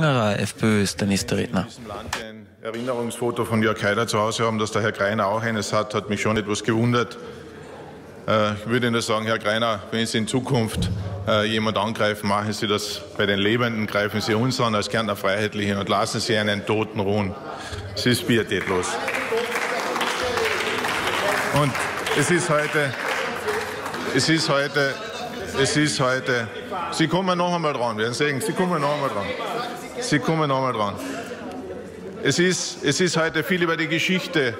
Angerer, FPÖ ist der nächste Redner. Ein Erinnerungsfoto von Jörg Haider zu Hause haben, dass der Herr Greiner auch eines hat, hat mich schon etwas gewundert. Äh, ich würde nur sagen, Herr Greiner, wenn Sie in Zukunft äh, jemand angreifen, machen Sie das bei den Lebenden, greifen Sie uns an als Kärntner Freiheitlichen und lassen Sie einen Toten ruhen. Es ist pietätlos. Und es ist heute, es ist heute, es ist heute, Sie kommen noch einmal dran, werden sehen, Sie kommen noch einmal dran. Sie kommen noch einmal dran. Es ist, es ist heute viel über die Geschichte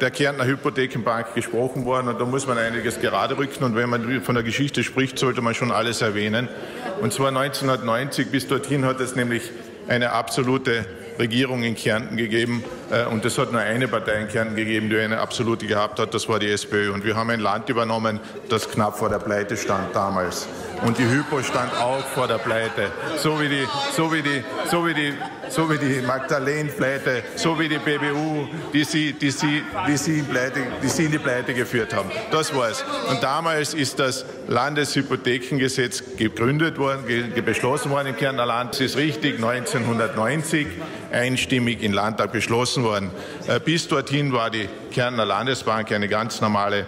der Kärntner Hypothekenbank gesprochen worden und da muss man einiges gerade rücken und wenn man von der Geschichte spricht, sollte man schon alles erwähnen. Und zwar 1990 bis dorthin hat es nämlich eine absolute Regierung in Kärnten gegeben äh, und es hat nur eine Partei in Kärnten gegeben, die eine absolute gehabt hat, das war die SPÖ. Und wir haben ein Land übernommen, das knapp vor der Pleite stand damals. Und die Hypo stand auch vor der Pleite. So wie die, so wie die, so wie die, so wie die Magdalene-Pleite, so wie die BBU, die sie, die sie, die sie, in Pleite, die sie in die Pleite geführt haben. Das war es. Und damals ist das Landeshypothekengesetz gegründet worden, beschlossen worden im Kärntner Land. Das ist richtig, 1990 einstimmig im Landtag beschlossen worden. Äh, bis dorthin war die Kärntner Landesbank eine ganz normale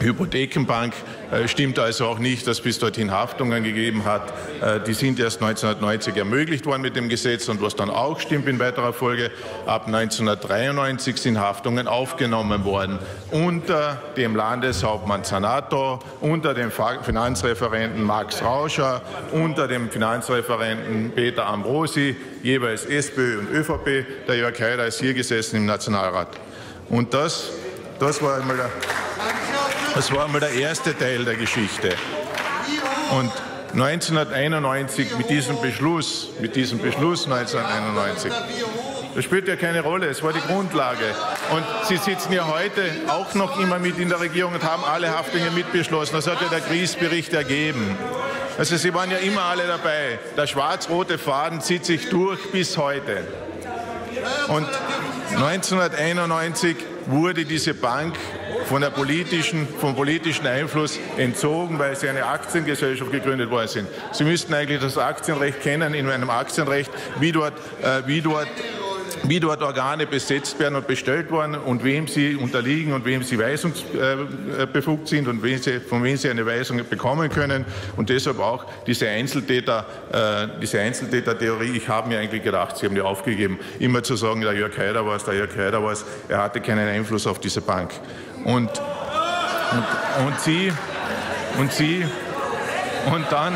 Hypothekenbank. Äh, stimmt also auch nicht, dass bis dorthin Haftungen gegeben hat. Äh, die sind erst 1990 ermöglicht worden mit dem Gesetz und was dann auch stimmt in weiterer Folge, ab 1993 sind Haftungen aufgenommen worden unter dem Landeshauptmann Zanato, unter dem Finanzreferenten Max Rauscher, unter dem Finanzreferenten Peter Ambrosi, jeweils SPÖ und ÖVP. Der Jörg Haider ist hier gesessen im Nationalrat. Und das, das war einmal der das war einmal der erste Teil der Geschichte. Und 1991 mit diesem Beschluss, mit diesem Beschluss 1991, das spielt ja keine Rolle, es war die Grundlage. Und Sie sitzen ja heute auch noch immer mit in der Regierung und haben alle Haftungen mitbeschlossen. Das hat ja der Kriesbericht ergeben. Also Sie waren ja immer alle dabei. Der schwarz-rote Faden zieht sich durch bis heute. Und 1991 wurde diese Bank von der politischen, vom politischen Einfluss entzogen, weil sie eine Aktiengesellschaft gegründet worden sind. Sie müssten eigentlich das Aktienrecht kennen, in einem Aktienrecht, wie dort, äh, wie dort wie dort Organe besetzt werden und bestellt worden und wem sie unterliegen und wem sie weisungsbefugt sind und wem sie, von wem sie eine Weisung bekommen können. Und deshalb auch diese Einzeltäter, äh, diese Einzeltäter-Theorie. Ich habe mir eigentlich gedacht, Sie haben die aufgegeben, immer zu sagen, der Jörg Haider war es, der Jörg Haider war es. Er hatte keinen Einfluss auf diese Bank. Und, und, und Sie, und Sie, und dann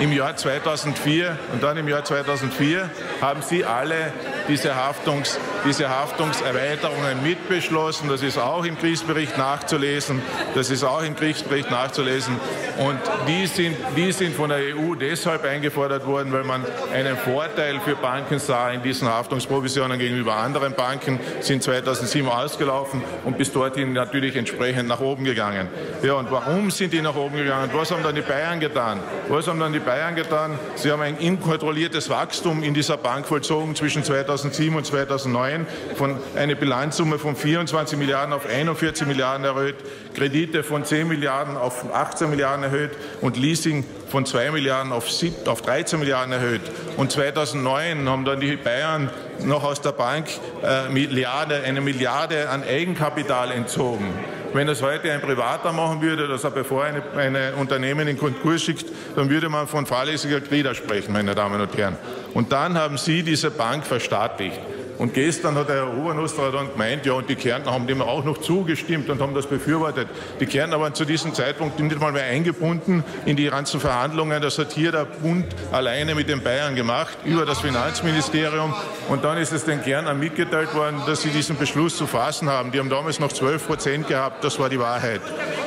im Jahr 2004 und dann im Jahr 2004 haben Sie alle diese, Haftungs, diese Haftungserweiterungen mitbeschlossen. Das ist auch im Kriegsbericht nachzulesen. Das ist auch im Kriegsbericht nachzulesen. Und die sind, die sind von der EU deshalb eingefordert worden, weil man einen Vorteil für Banken sah in diesen Haftungsprovisionen gegenüber anderen Banken, sind 2007 ausgelaufen und bis dorthin natürlich entsprechend nach oben gegangen. Ja, und warum sind die nach oben gegangen? Was haben dann die Bayern getan? Was haben dann die Bayern getan? Sie haben ein inkontrolliertes Wachstum in dieser Bank vollzogen zwischen 2000 2007 und 2009 von eine Bilanzsumme von 24 Milliarden auf 41 Milliarden erhöht, Kredite von 10 Milliarden auf 18 Milliarden erhöht und Leasing von 2 Milliarden auf, 7, auf 13 Milliarden erhöht. Und 2009 haben dann die Bayern noch aus der Bank äh, Milliarde, eine Milliarde an Eigenkapital entzogen. Wenn das heute ein Privater machen würde, dass er bevor eine, eine Unternehmen in Konkurs schickt, dann würde man von fahrlässiger Glieder sprechen, meine Damen und Herren. Und dann haben Sie diese Bank verstaatlicht. Und gestern hat der Herr Obernuster dann gemeint, ja, und die Kärntner haben dem auch noch zugestimmt und haben das befürwortet. Die Kärntner waren zu diesem Zeitpunkt nicht mal mehr eingebunden in die ganzen Verhandlungen. Das hat hier der Bund alleine mit den Bayern gemacht, über das Finanzministerium. Und dann ist es den Kärntnern mitgeteilt worden, dass sie diesen Beschluss zu fassen haben. Die haben damals noch 12 Prozent gehabt, das war die Wahrheit.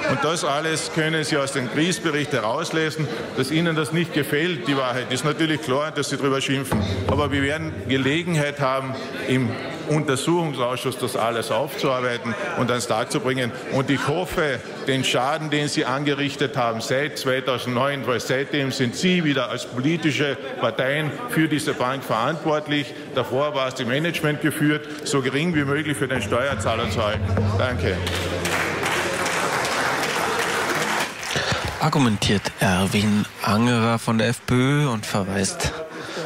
Und das alles können Sie aus dem Kriesbericht herauslesen. Dass Ihnen das nicht gefällt, die Wahrheit, ist natürlich klar, dass Sie darüber schimpfen. Aber wir werden Gelegenheit haben, im Untersuchungsausschuss das alles aufzuarbeiten und ans Tag zu bringen. Und ich hoffe, den Schaden, den Sie angerichtet haben seit 2009, weil seitdem sind Sie wieder als politische Parteien für diese Bank verantwortlich. Davor war es die Management geführt, so gering wie möglich für den Steuerzahler zu halten. Danke. Argumentiert Erwin Angerer von der FPÖ und verweist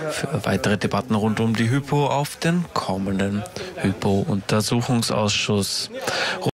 für weitere Debatten rund um die Hypo auf den kommenden Hypo-Untersuchungsausschuss.